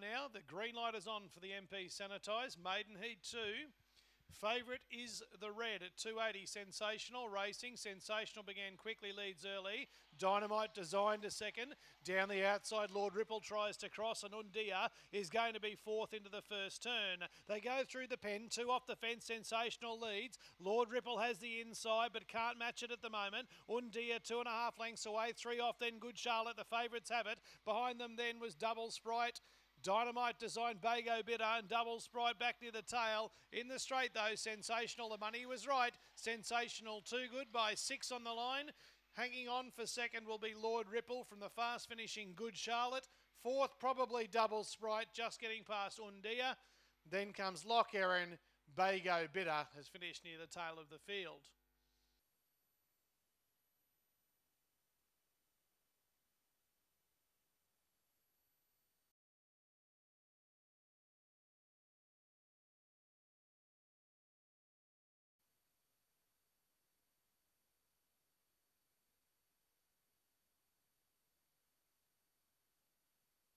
now. The green light is on for the MP Sanitise. Maiden Heat 2. Favourite is the red at 280. Sensational racing. Sensational began quickly, leads early. Dynamite designed a second. Down the outside, Lord Ripple tries to cross, and Undia is going to be fourth into the first turn. They go through the pen, two off the fence. Sensational leads. Lord Ripple has the inside, but can't match it at the moment. Undia two and a half lengths away, three off. Then Good Charlotte. The favourites have it. Behind them then was Double Sprite. Dynamite design Bago Bitter and double sprite back near the tail. In the straight though, sensational. The money was right. Sensational too good by six on the line. Hanging on for second will be Lord Ripple from the fast finishing Good Charlotte. Fourth, probably double sprite, just getting past Undia. Then comes Lock Erin. Bago Bitter has finished near the tail of the field.